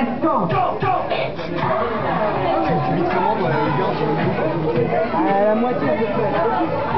L'accent Tu vis comment, euh, les gars À la moitié de